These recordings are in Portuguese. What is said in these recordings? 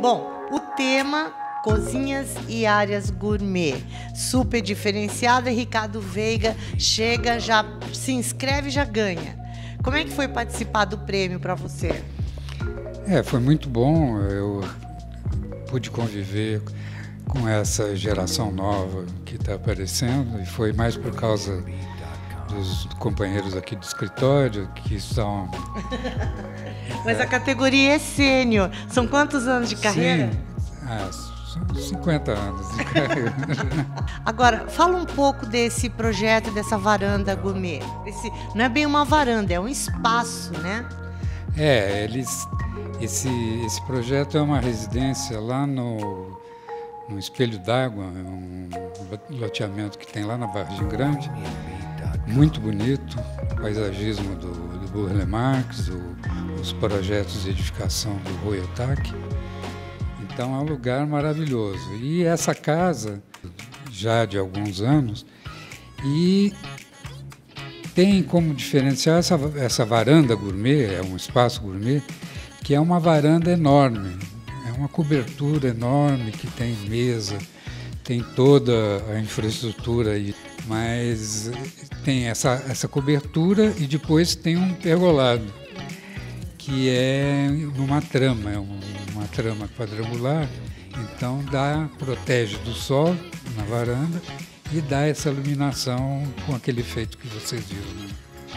Bom, o tema cozinhas e áreas gourmet, super diferenciada. Ricardo Veiga chega, já se inscreve, já ganha. Como é que foi participar do prêmio para você? É, foi muito bom. Eu pude conviver com essa geração nova que está aparecendo e foi mais por causa dos companheiros aqui do escritório que são. Mas a categoria é sênior. São quantos anos de carreira? Sim, ah, são 50 anos de carreira. Agora, fala um pouco desse projeto, dessa varanda gourmet. Esse, não é bem uma varanda, é um espaço, né? É, eles. Esse, esse projeto é uma residência lá no, no Espelho d'Água, é um loteamento que tem lá na Vargem Grande muito bonito, o paisagismo do, do Burle Marx, o, os projetos de edificação do Rui Otaque. Então é um lugar maravilhoso. E essa casa, já de alguns anos, e tem como diferenciar essa, essa varanda gourmet, é um espaço gourmet, que é uma varanda enorme, é uma cobertura enorme que tem mesa, tem toda a infraestrutura aí, mas tem essa, essa cobertura e depois tem um pergolado, que é numa trama, é uma trama quadrangular, então dá, protege do sol na varanda e dá essa iluminação com aquele efeito que vocês viram. Né?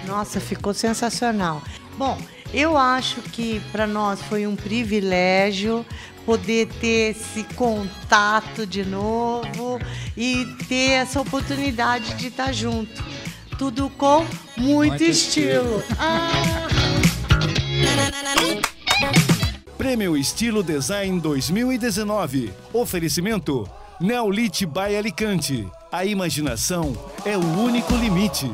Nossa, ficou sensacional. Bom, eu acho que para nós foi um privilégio poder ter esse contato de novo e ter essa oportunidade de estar junto. Tudo com muito, muito estilo. estilo. Ah. Prêmio Estilo Design 2019. Oferecimento Neolite by Alicante. A imaginação é o único limite.